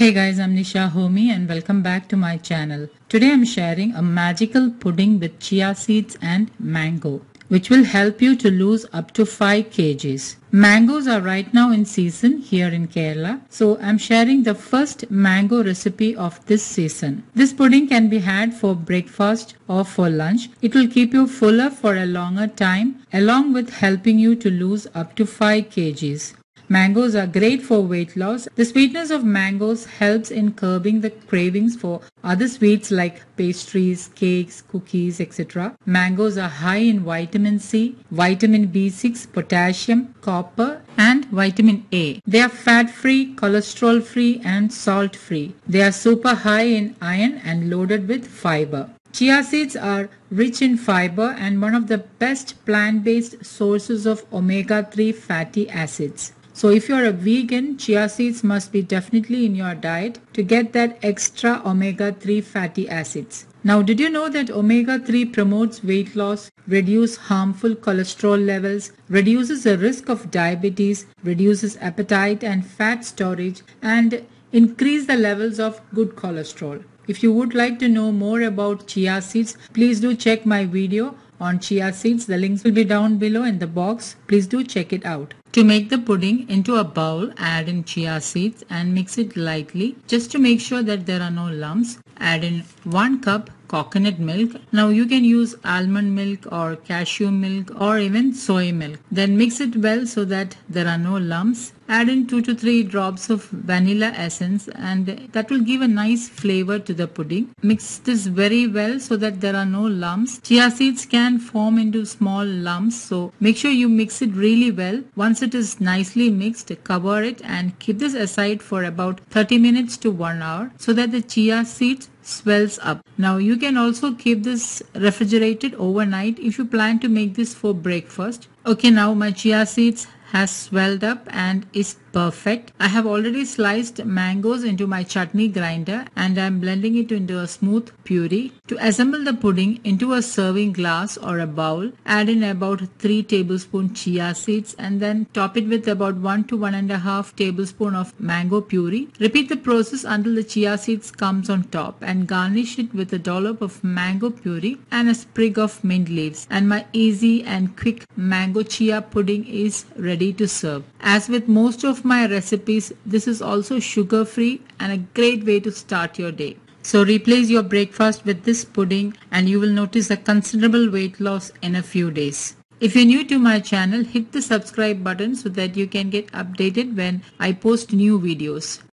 Hey guys, I'm Nisha Homi and welcome back to my channel. Today I'm sharing a magical pudding with chia seeds and mango which will help you to lose up to 5 kgs. Mangoes are right now in season here in Kerala. So I'm sharing the first mango recipe of this season. This pudding can be had for breakfast or for lunch. It will keep you fuller for a longer time along with helping you to lose up to 5 kgs. Mangoes are great for weight loss. The sweetness of mangoes helps in curbing the cravings for other sweets like pastries, cakes, cookies, etc. Mangoes are high in vitamin C, vitamin B6, potassium, copper and vitamin A. They are fat-free, cholesterol-free and salt-free. They are super high in iron and loaded with fiber. Chia seeds are rich in fiber and one of the best plant-based sources of omega-3 fatty acids. So if you're a vegan, chia seeds must be definitely in your diet to get that extra omega-3 fatty acids. Now, did you know that omega-3 promotes weight loss, reduce harmful cholesterol levels, reduces the risk of diabetes, reduces appetite and fat storage, and increase the levels of good cholesterol. If you would like to know more about chia seeds, please do check my video on chia seeds. The links will be down below in the box. Please do check it out. To make the pudding into a bowl, add in chia seeds and mix it lightly just to make sure that there are no lumps. Add in 1 cup coconut milk. Now you can use almond milk or cashew milk or even soy milk. Then mix it well so that there are no lumps. Add in 2 to 3 drops of vanilla essence and that will give a nice flavor to the pudding. Mix this very well so that there are no lumps. Chia seeds can form into small lumps so make sure you mix it really well. Once it is nicely mixed, cover it and keep this aside for about 30 minutes to 1 hour so that the chia seeds swells up. Now you can also keep this refrigerated overnight if you plan to make this for breakfast. Okay now my chia seeds has swelled up and is perfect. I have already sliced mangoes into my chutney grinder and I am blending it into a smooth puree. To assemble the pudding into a serving glass or a bowl, add in about 3 tablespoons chia seeds and then top it with about 1 to 1.5 tablespoon of mango puree. Repeat the process until the chia seeds comes on top and garnish it with a dollop of mango puree and a sprig of mint leaves. And my easy and quick mango chia pudding is ready to serve. As with most my recipes, this is also sugar free and a great way to start your day. So replace your breakfast with this pudding and you will notice a considerable weight loss in a few days. If you're new to my channel, hit the subscribe button so that you can get updated when I post new videos.